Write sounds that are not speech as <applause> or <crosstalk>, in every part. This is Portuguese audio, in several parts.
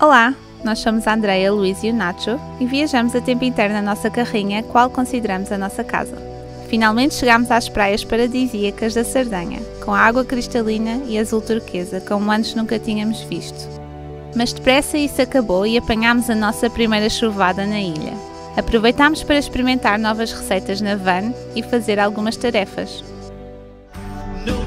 Olá, nós somos a Andrea, Luís e o Nacho e viajamos a tempo inteiro na nossa carrinha, qual consideramos a nossa casa. Finalmente chegámos às praias paradisíacas da Sardanha, com água cristalina e azul turquesa, como antes nunca tínhamos visto. Mas depressa isso acabou e apanhámos a nossa primeira chuvada na ilha. Aproveitámos para experimentar novas receitas na van e fazer algumas tarefas. No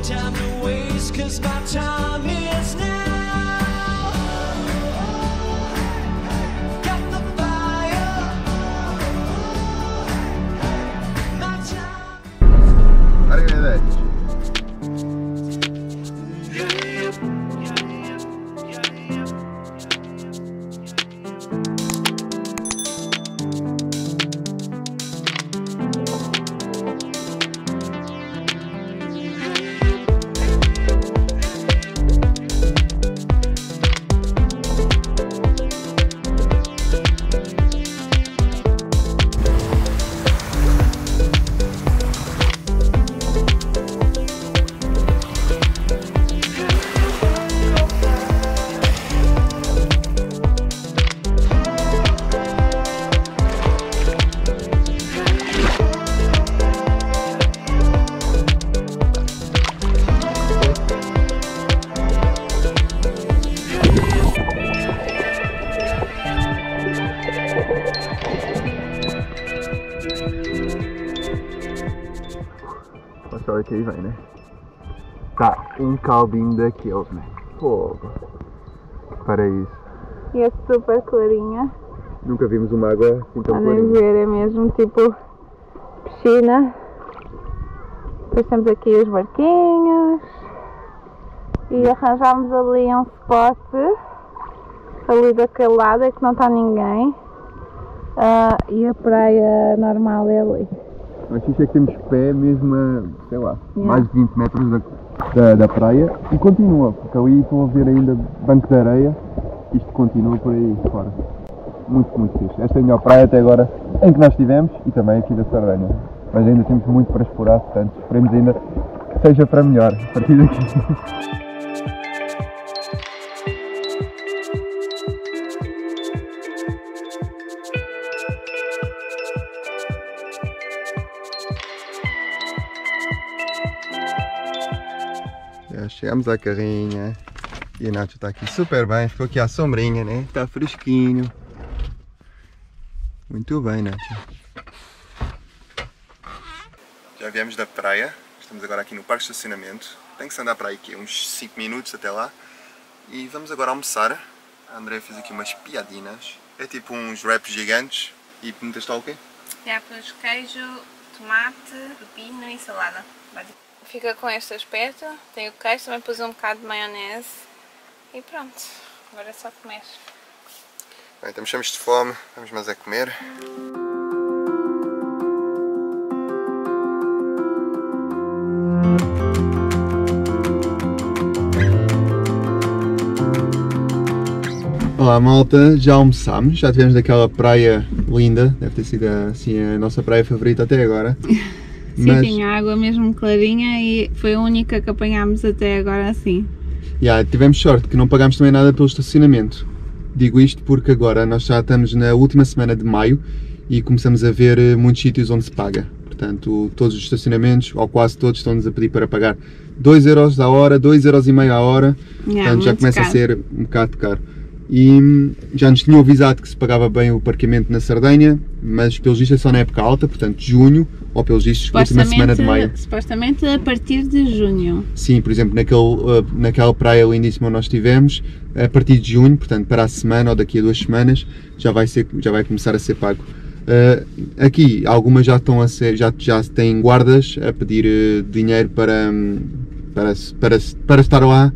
Olha só que aí vem, né? Tá um caldinho daqueles, né? Fogo. Para isso. E é super clarinha, Nunca vimos uma água assim tão clarinha. ver, é mesmo tipo piscina. Depois temos aqui os barquinhos e arranjámos ali um spot ali daquele lado é que não está ninguém. Ah, e a praia normal é ali. Mas isto é que temos pé mesmo a, sei lá, Yeah. mais de 20 metros da, da, da praia e continua, porque ali estão a ver ainda banco de areia, isto continua por aí fora. Muito, muito fixe. Esta é a melhor praia até agora em que nós estivemos e também aqui da Sardanha. Mas ainda temos muito para explorar, portanto esperemos ainda que seja para melhor a partir daqui. <laughs> chegamos à carrinha e o Nacho está aqui super bem, ficou aqui à sombrinha, né? Está fresquinho. Muito bem, Nacho. Já viemos da praia, estamos agora aqui no parque de estacionamento. Tem que se andar para aí aqui uns 5 minutos até lá. E vamos agora almoçar. A André fez aqui umas piadinas. É tipo uns wraps gigantes. E meteste lá o quê? Já pus queijo, tomate, pepino e salada. Fica com este aspecto. Tem o queijo, também pus um bocado de maionese. E pronto, agora é só comer. Bem, estamos cheios de fome, vamos mais a comer. Olá malta, já almoçámos, já tivemos daquela praia linda, deve ter sido assim a nossa praia favorita até agora. <laughs> Sim, Mas- tinha água mesmo clarinha e foi a única que apanhámos até agora assim. Yeah, tivemos sorte que não pagámos também nada pelo estacionamento. Digo isto porque agora nós já estamos na última semana de maio e começamos a ver eh, muitos sítios onde se paga. Portanto, todos os estacionamentos, ou quase todos, estão-nos a pedir para pagar 2 euros a hora, 2 euros e meio a hora. Yeah, Portanto, já começa a caro. ser um bocado caro. E hum, já nos tinham avisado que se pagava bem o parqueamento na Sardenha, mas pelos vistos é só na época alta, portanto junho, ou pelos vistos última semana de maio. supostamente a partir de junho. Sim, por exemplo, naquele, uh, naquela praia lindíssima onde nós estivemos, a partir de junho, portanto para a semana ou daqui a duas semanas, já vai, ser, já vai começar a ser pago. Uh, aqui, algumas já estão a ser, já, já têm guardas a pedir uh, dinheiro para, para, para, para estar lá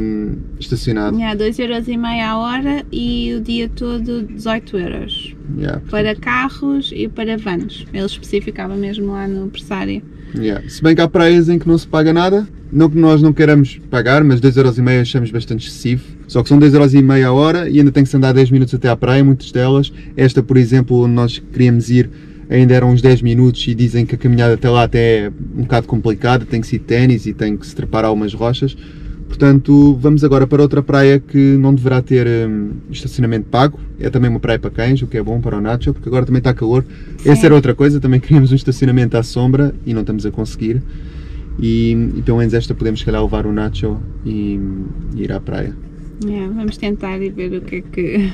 hum, estacionado. Yeah, 2,5€ a hora e o dia todo 18 euros. Yeah, Para carros e para vans. Ele especificava mesmo lá no pressário. Yeah. Se bem que há praias em que não se paga nada, não que nós não queiramos pagar, mas 2,5€ achamos bastante excessivo. Só que são 2,5€ a hora e ainda tem que se andar 10 minutos até à praia, muitas delas. Esta, por exemplo, onde nós queríamos ir, ainda eram uns 10 minutos e dizem que a caminhada até lá até é um bocado complicada, tem que se ir de ténis e tem que se trepar algumas rochas. Portanto, vamos agora para outra praia que não deverá ter hum, estacionamento pago. É também uma praia para cães, o que é bom para o Nacho, porque agora também está calor. Essa era outra coisa, também queríamos um estacionamento à sombra e não estamos a conseguir. E, e pelo menos esta podemos, se calhar, levar o Nacho e, e ir à praia. É, vamos tentar e ver o que é que.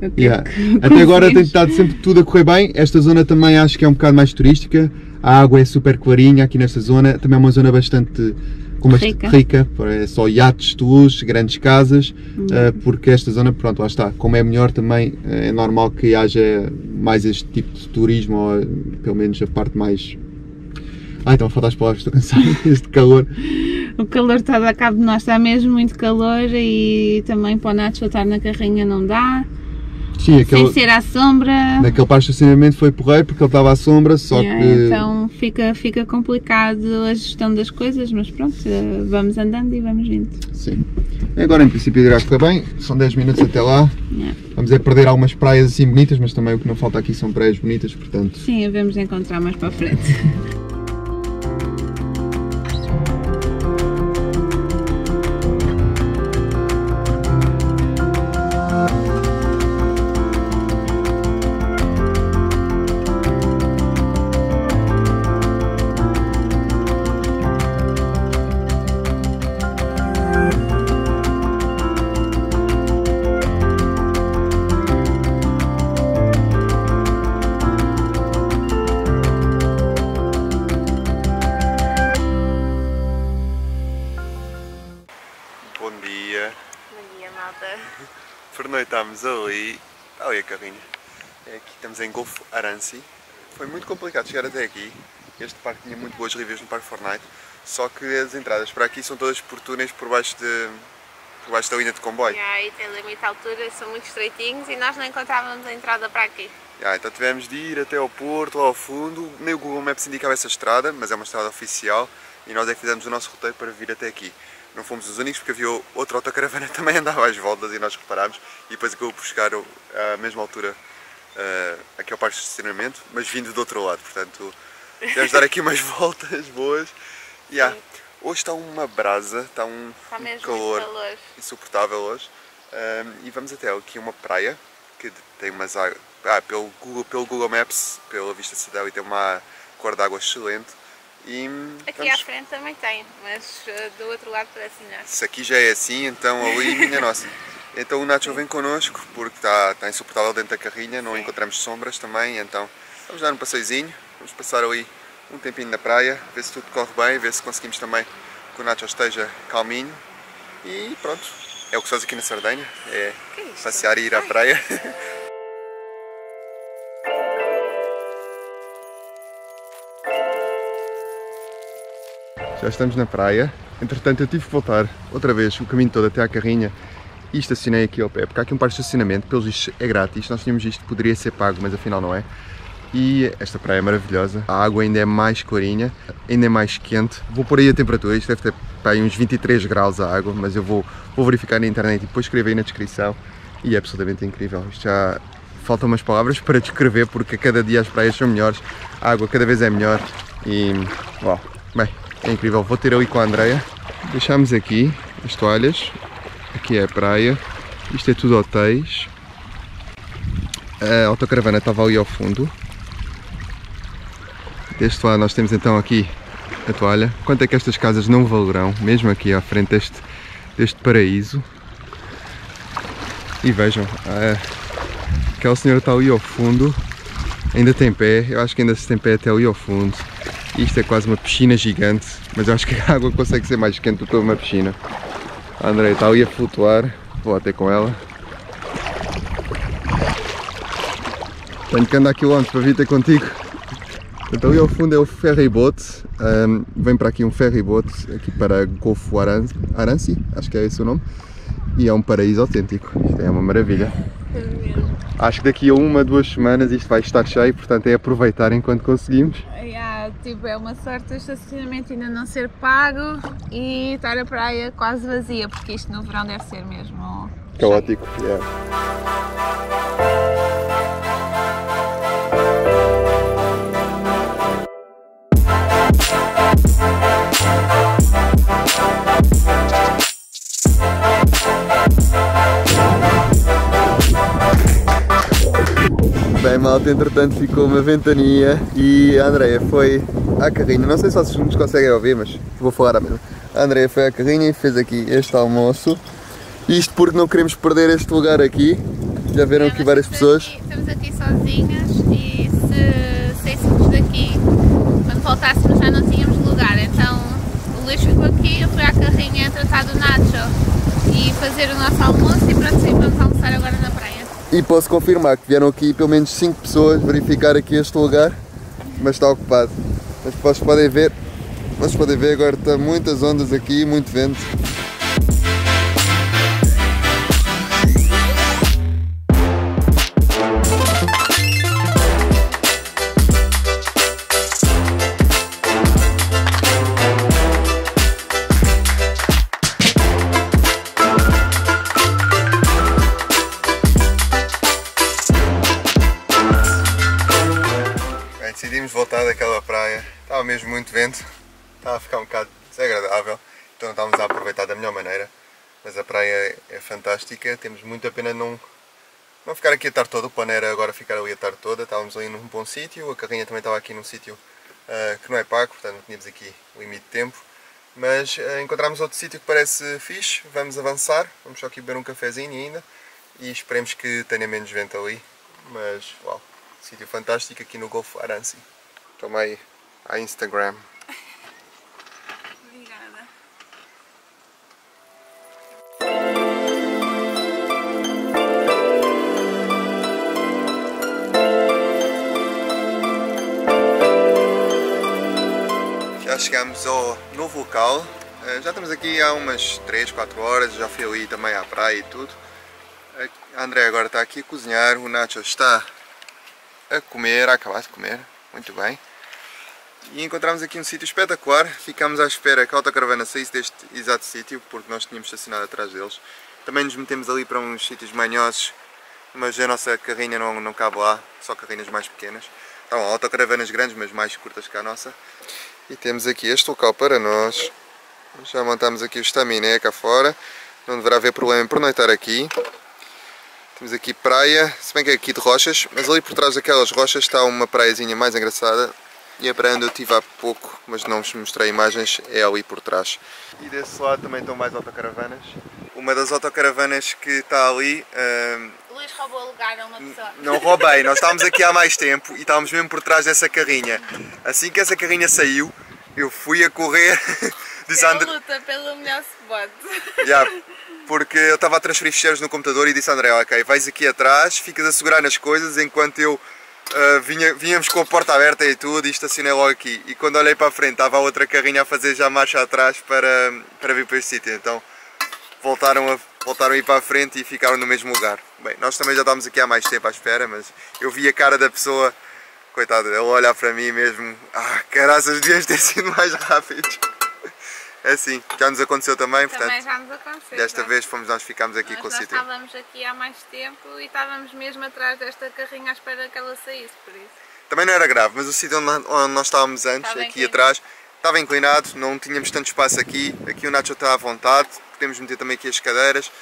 é Yeah. que Até agora tem estado sempre tudo a correr bem. Esta zona também acho que é um bocado mais turística. A água é super clarinha aqui nesta zona. Também é uma zona bastante com bastante Rica. rica. É só iates, tours, grandes casas. Uhum. eh, porque esta zona, pronto, lá está. Como é melhor também, eh, é normal que haja mais este tipo de turismo, ou pelo menos a parte mais. Ai, estão a faltar as palavras, estou cansado. <laughs> Este calor. O calor está a dar cabo de nós, está mesmo muito calor e também para o Nacho estar na carrinha não dá. Sim, aquele, Sem ser à sombra. naquele parque de estacionamento foi porreiro porque ele estava à sombra, só Yeah, que. Então fica, fica complicado a gestão das coisas, mas pronto, vamos andando e vamos vindo. Sim. Agora em princípio irá correr bem, são 10 minutos até lá. Yeah. Vamos é perder algumas praias assim bonitas, mas também o que não falta aqui são praias bonitas, portanto. Sim, de encontrar mais para a frente. <laughs> Pernoitámos ali. Ali a carrinha. É aqui, estamos em Golfo Aranci. Foi muito complicado chegar até aqui. Este parque tinha muito boas reviews no Parque Fortnite. Só que as entradas para aqui são todas por túneis por baixo, de, por baixo da linha de comboio. Yeah, e tem limite de altura, são muito estreitinhos e nós não encontrávamos a entrada para aqui. Ah, então tivemos de ir até ao Porto, lá ao fundo. Nem o Google Maps indicava essa estrada, mas é uma estrada oficial e nós é que fizemos o nosso roteiro para vir até aqui. Não fomos os únicos porque havia outra autocaravana que também andava às voltas e nós reparámos e depois acabou por chegar à mesma altura ah, aqui ao parque de estacionamento, mas vindo do outro lado, portanto tivemos dar aqui umas <laughs> voltas boas. Yeah. Hoje está uma brasa, está um, Está um calor calor. insuportável hoje. Um, e vamos até aqui uma praia que tem umas águas. Ah, pelo Google, pelo Google Maps, pela vista satélite, tem uma cor de água excelente. E Aqui vamos- à frente também tem, mas eh, do outro lado parece melhor. se aqui já é assim, então ali, minha <laughs> nossa. Então o Nacho vem connosco porque está, está insuportável dentro da carrinha, não encontramos sombras também, então vamos dar um passeiozinho, vamos passar ali um tempinho na praia, ver se tudo corre bem, ver se conseguimos também que o Nacho esteja calminho e pronto. É o que se faz aqui na Sardenha, é isto? passear e ir à praia. <laughs> Já estamos na praia. Entretanto, eu tive que voltar outra vez o caminho todo até à carrinha e estacionei aqui ao pé, porque há aqui um parque de estacionamento, pelos vistos é grátis. Nós tínhamos visto que poderia ser pago, mas afinal não é. E esta praia é maravilhosa. A água ainda é mais clarinha, ainda é mais quente. Vou pôr aí a temperatura, isto deve ter pá, uns 23 graus a água, mas eu vou, vou verificar na internet e depois escrever aí na descrição. E é absolutamente incrível. Isto já faltam umas palavras para descrever, porque a cada dia as praias são melhores, a água cada vez é melhor. E, uau, bem, é incrível. Vou ter ali com a Andreia. Deixámos aqui as toalhas. Aqui é a praia. Isto é tudo hotéis. A autocaravana estava ali ao fundo. Deste lado nós temos então aqui a toalha. Quanto é que estas casas não valerão, mesmo aqui à frente deste, deste paraíso. E vejam, aquela senhora está ali ao fundo, ainda tem pé, eu acho que ainda se tem pé até ali ao fundo. Isto é quase uma piscina gigante, mas eu acho que a água consegue ser mais quente do que uma piscina. A Andrea está ali a flutuar, vou até com ela. Tenho que andar quilómetros para vir ter contigo. Então ali ao fundo é o ferry boat, Ahm, vem para aqui um ferry boat aqui para Golfo Aran- Aranci, acho que é esse o nome, e é um paraíso autêntico, isto é uma maravilha. Acho que daqui a uma, duas semanas isto vai estar cheio, portanto é aproveitar enquanto conseguimos. Tipo, é uma sorte o estacionamento ainda não ser pago e estar a praia quase vazia, porque isto no verão deve ser mesmo. Caótico, yeah. Malta, entretanto ficou uma ventania e a Andrea foi à carrinha. Não sei se vocês nos conseguem ouvir, mas vou falar à mesma. A Andrea foi à carrinha e fez aqui este almoço. Isto porque não queremos perder este lugar aqui. Já viram aqui várias pessoas. Estamos aqui sozinhas e se saíssemos daqui, quando voltássemos já não tínhamos lugar. Então o Luís ficou aqui, eu fui à carrinha tratar do Nacho e fazer o nosso almoço e pronto, sim, vamos almoçar agora na praia. E posso confirmar que vieram aqui pelo menos 5 pessoas verificar aqui este lugar, mas está ocupado. Mas vocês podem ver, vocês podem ver agora está muitas ondas aqui, muito vento. Estava mesmo muito vento, estava a ficar um bocado desagradável, então estávamos a aproveitar da melhor maneira. Mas a praia é fantástica, temos muita pena não, não ficar aqui a tarde toda. O plano era agora ficar ali a tarde toda. Estávamos ali num bom sítio, a carrinha também estava aqui num sítio ah, que não é pago, portanto não tínhamos aqui limite de tempo. Mas ah, encontramos outro sítio que parece fixe, vamos avançar, vamos só aqui beber um cafezinho ainda e esperemos que tenha menos vento ali. Mas, uau, sítio fantástico aqui no Golfo Aranci. Toma aí a Instagram. Obrigada. Já chegámos ao novo local. Eh, Já estamos aqui há umas 3, 4 horas. Já fui ali também à praia e tudo. A André agora está aqui a cozinhar. O Nacho está a comer, a acabar de comer. Muito bem. E encontramos aqui um sítio espetacular. Ficámos à espera que a autocaravana saísse deste exato sítio, porque nós tínhamos estacionado atrás deles. Também nos metemos ali para uns sítios manhosos, mas a nossa carrinha não, não cabe lá, só carrinhas mais pequenas. Então, autocaravanas grandes, mas mais curtas que a nossa. E temos aqui este local para nós. Já montamos aqui o estaminé cá fora. Não deverá haver problema em pernoitar aqui. Temos aqui praia, se bem que é aqui de rochas, mas ali por trás daquelas rochas está uma praiazinha mais engraçada. E a praia onde eu estive há pouco, mas não vos mostrei imagens, é ali por trás. E desse lado também estão mais autocaravanas. Uma das autocaravanas que está ali, O Luís roubou o lugar a uma pessoa. não roubei, nós estávamos aqui há mais tempo e estávamos mesmo por trás dessa carrinha. Assim que essa carrinha saiu, eu fui a correr, <laughs> a Pela André, luta pelo melhor spot. Yeah, porque eu estava a transferir ficheiros no computador e disse a André, ok, vais aqui atrás, ficas a segurar nas coisas enquanto eu ah, vinha, vinhamos com a porta aberta e tudo e estacionei logo aqui. E quando olhei para a frente estava a outra carrinha a fazer já marcha atrás para, para vir para este sítio. Então voltaram a, voltaram a ir para a frente e ficaram no mesmo lugar. Bem, nós também já estávamos aqui há mais tempo à espera, mas eu vi a cara da pessoa, coitado, ele olhar para mim mesmo, ah, caraças, devíamos ter sido mais rápidos. É assim, já nos aconteceu também, portanto, Também já nos aconteceu. desta vez fomos nós ficámos aqui com o nós sítio. estávamos aqui há mais tempo e estávamos mesmo atrás desta carrinha à espera que ela saísse, por isso. Também não era grave, mas o sítio onde, onde nós estávamos antes, Estava aqui inclinado. atrás, estava inclinado, não tínhamos tanto espaço aqui. Aqui o Nacho está à vontade, podemos meter também aqui as cadeiras.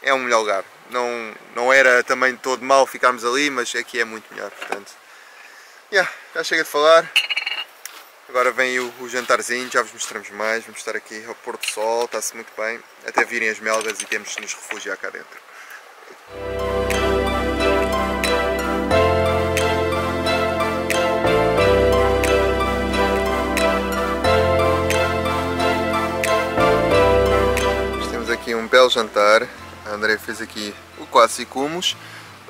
É um melhor lugar. Não, não era também todo mal ficarmos ali, mas aqui é muito melhor, portanto. Yeah, já chega de falar. Agora vem o, o jantarzinho, já vos mostramos mais. Vamos estar aqui ao pôr do sol, está-se muito bem. Até virem as melgas e temos de nos refugiar cá dentro. Temos aqui um belo jantar. A André fez aqui o clássico hummus.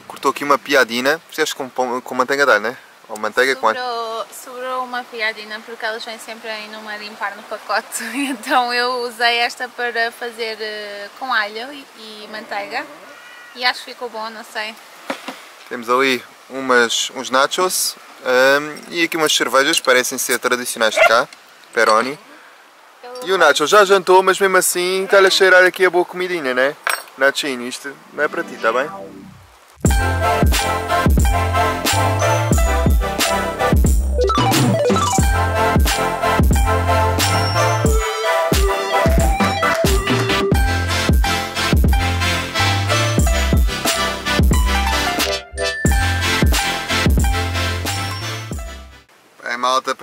Cortou aqui uma piadina. Fizeste com, pão- com manteiga de alho, né? Ou manteiga com alho. Sobrou, sobrou uma piadina porque elas vêm sempre aí numa limpar no pacote. <laughs> Então eu usei esta para fazer eh, com alho e, e manteiga. E acho que ficou bom, não sei. Temos ali umas, uns nachos hum, e aqui umas cervejas, parecem ser tradicionais de cá. Peroni. E o Nacho já jantou, mas mesmo assim está-lhe a cheirar aqui a boa comidinha, né? Nachinho, isto não é para ti, está bem?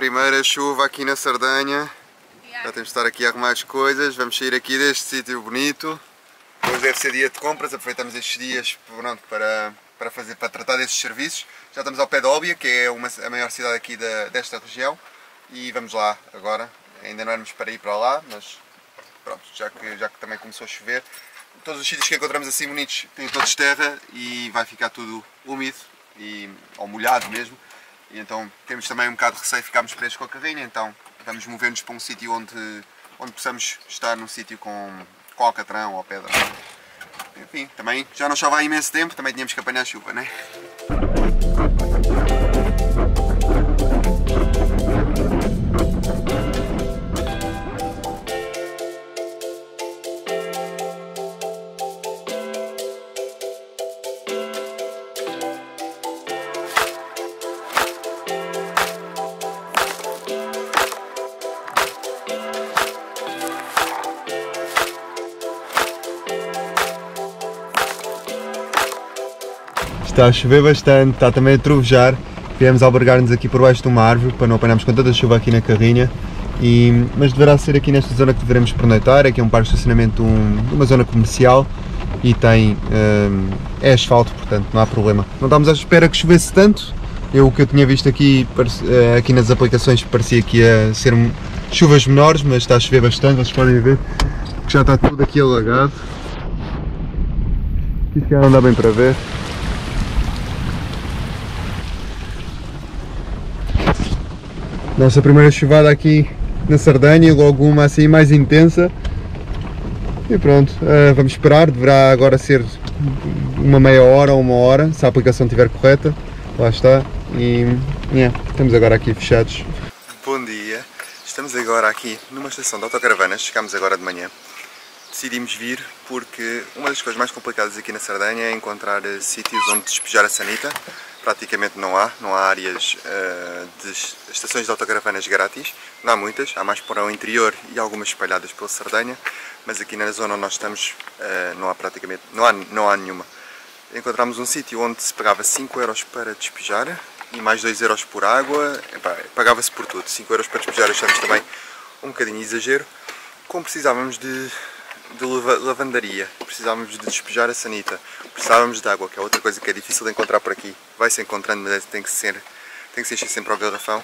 Primeira chuva aqui na Sardanha. Já temos de estar aqui a arrumar as coisas. Vamos sair aqui deste sítio bonito. Hoje deve ser dia de compras, aproveitamos estes dias pronto, para, para, fazer, para tratar desses serviços. Já estamos ao pé de Óbia, que é uma, a maior cidade aqui da, desta região. E vamos lá agora. Ainda não éramos para ir para lá, mas pronto, já que, já que também começou a chover. Todos os sítios que encontramos assim bonitos têm todos terra e vai ficar tudo úmido e, ou molhado mesmo. E então temos também um bocado de receio de ficarmos presos com a carrinha, então vamos mover-nos para um sítio onde, onde possamos estar num sítio com, com alcatrão ou pedra. Enfim, também já não chove há imenso tempo, também tínhamos que apanhar chuva, né? Está a chover bastante, está também a trovejar. Viemos albergar-nos aqui por baixo de uma árvore para não apanharmos com tanta chuva aqui na carrinha. E, mas deverá ser aqui nesta zona que devemos pernoitar. Aqui é um parque de estacionamento um, de uma zona comercial e tem hum, é asfalto, portanto não há problema. Não estamos à espera que chovesse tanto. Eu o que eu tinha visto aqui, eh, aqui nas aplicações parecia que ia ser um- chuvas menores, mas está a chover bastante, vocês podem ver que já está tudo aqui alagado. Isto já não dá bem para ver. Nossa primeira chuvada aqui na Sardanha, logo uma assim mais intensa. E pronto, eh, vamos esperar, deverá agora ser uma meia hora ou uma hora, se a aplicação estiver correta. Lá está. E yeah, estamos agora aqui fechados. Bom dia, estamos agora aqui numa estação de autocaravanas, chegámos agora de manhã. Decidimos vir porque uma das coisas mais complicadas aqui na Sardanha é encontrar eh, sítios onde despejar a sanita. Praticamente não há, não há áreas eh, de es- estações de autocaravanas grátis, não há muitas, há mais para o interior e algumas espalhadas pela Sardanha, mas aqui na zona onde nós estamos eh, não há praticamente, não há, não há nenhuma. Encontramos um sítio onde se pagava 5 euros para despejar e mais 2 euros por água, pagava-se por tudo. 5 euros para despejar achamos também um bocadinho exagero. Como precisávamos de, de lava- lavandaria, precisávamos de despejar a sanita, precisávamos de água, que é outra coisa que é difícil de encontrar por aqui. Vai-se encontrando, mas tem que ser, tem que se encher sempre ao garrafão.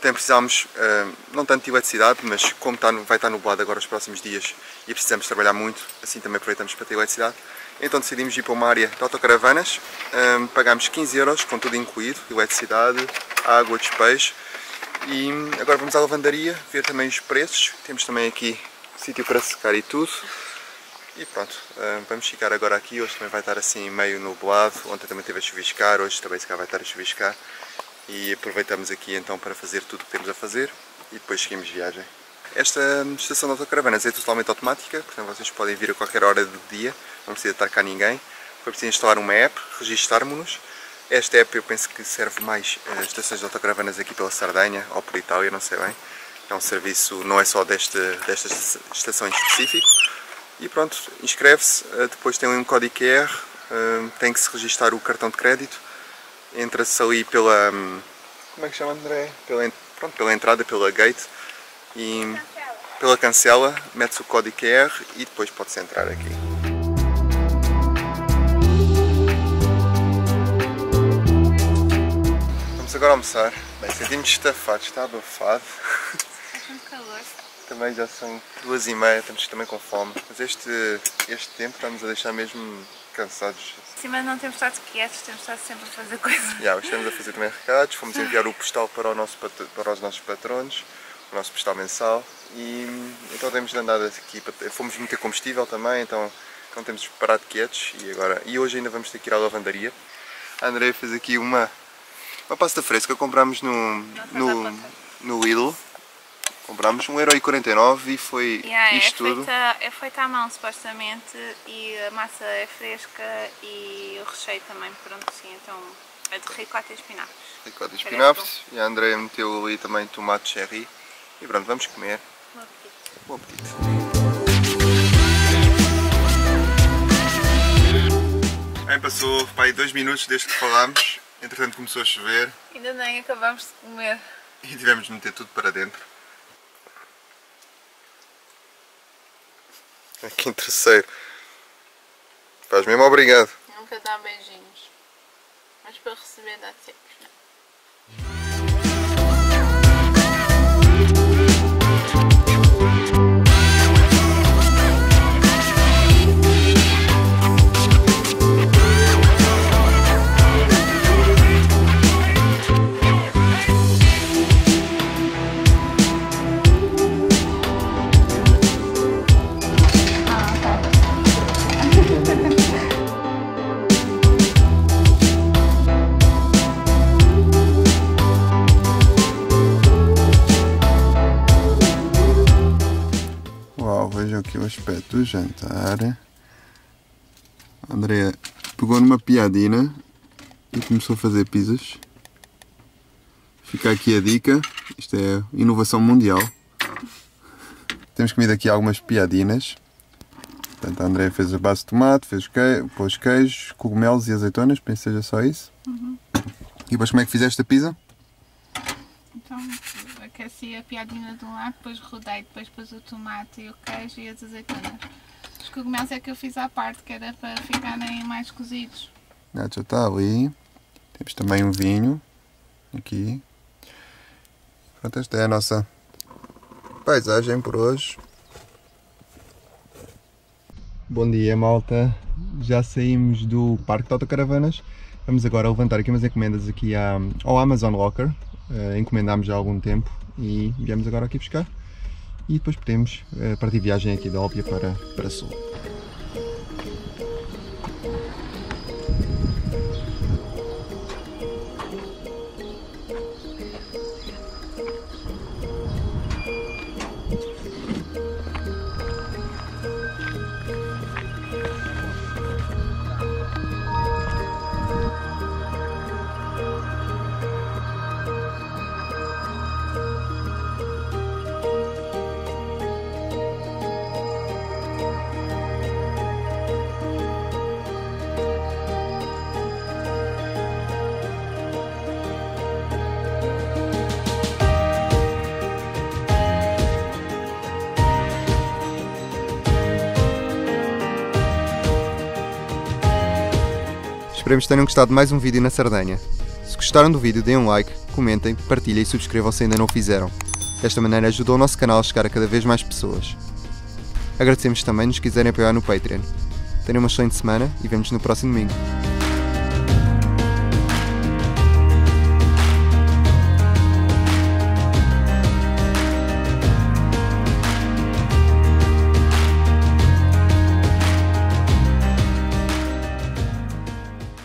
Também precisávamos, ah, não tanto de eletricidade, mas como está, vai estar nublado agora os próximos dias e precisamos trabalhar muito, assim também aproveitamos para ter eletricidade. Então decidimos ir para uma área de autocaravanas, ah, pagámos 15 euros com tudo incluído, eletricidade, água, despejo. E agora vamos à lavandaria, ver também os preços. Temos também aqui sítio para secar e tudo. E pronto, ah, vamos ficar agora aqui. Hoje também vai estar assim meio nublado. Ontem também teve a chuviscar, hoje também se vai estar a chuviscar. E aproveitamos aqui então para fazer tudo o que temos a fazer e depois seguimos viagem. Esta hum, estação de autocaravanas é totalmente automática, portanto vocês podem vir a qualquer hora do dia, não precisa estar cá ninguém. Foi preciso instalar uma app, registarmos-nos. Esta app eu penso que serve mais a estações de autocaravanas aqui pela Sardanha ou por Itália, não sei bem. É um serviço, não é só desta, desta estação em específico. E pronto, inscreve-se, eh, depois tem um código QR, eh, tem que se registar o cartão de crédito, entra-se ali pela. hum, Como é que chama André? Pela, pronto, pela entrada, pela gate e pela cancela, mete-se o código QR e depois pode-se entrar aqui. Vamos agora almoçar. Bem, sentimos estafados, está abafado. <laughs> Também já são duas e meia, estamos também com fome. Mas este, este tempo está-nos a deixar mesmo cansados. Sim, mas não temos estado quietos, temos estado sempre a fazer coisas. Já, hoje estamos a fazer também recados, fomos enviar o postal para, o nosso, para os nossos patronos, o nosso postal mensal e então temos de andar aqui, fomos meter combustível também, então não temos parado quietos e agora, e hoje ainda vamos ter que ir à lavandaria. A Andrea fez aqui uma, uma pasta fresca, comprámos no, no, no Lidl, comprámos 1,49€ e foi Yeah, é, isto tudo. feita, é feita à mão supostamente e a massa é fresca e o recheio também, pronto, sim, então é de ricota e espinafres. Ricota Parece espinafres e a Andrea meteu ali também tomate cherry e pronto, vamos comer. Bom apetite. Bom apetite. Bem, passou para aí dois minutos desde que falámos, entretanto começou a chover. Ainda nem acabamos de comer. e tivemos de meter tudo para dentro. Aqui em terceiro. Faz mesmo obrigado. Nunca dá beijinhos. Mas para receber dá sempre, não? Jantar. A Andrea pegou numa piadina e começou a fazer pizzas. Fica aqui a dica, isto é inovação mundial. Temos comido aqui algumas piadinas. Portanto, a Andrea fez a base de tomate, fez queijo, pôs queijo, cogumelos e azeitonas, penso que seja só isso. E depois como é que fizeste a pizza? Então, aqueci a piadinha de um lado, depois rodei, depois pus o tomate e o queijo e as azeitonas. Os cogumelos é que eu fiz à parte, que era para ficarem mais cozidos. Ah, já está ali. Temos também um vinho. Aqui. Pronto, esta é a nossa paisagem por hoje. Bom dia, malta. Já saímos do Parque de Autocaravanas. Vamos agora levantar aqui umas encomendas aqui ao Amazon Locker. Eh, encomendámos já há algum tempo e viemos agora aqui buscar. E depois podemos eh, partir viagem aqui da Óbvia para, para Sul. Esperemos que tenham gostado de mais um vídeo na Sardenha. Se gostaram do vídeo, deem um like, comentem, partilhem e subscrevam se ainda não o fizeram. Desta maneira ajuda o nosso canal a chegar a cada vez mais pessoas. Agradecemos também nos quiserem apoiar no Patreon. Tenham uma excelente semana e vemos no próximo domingo.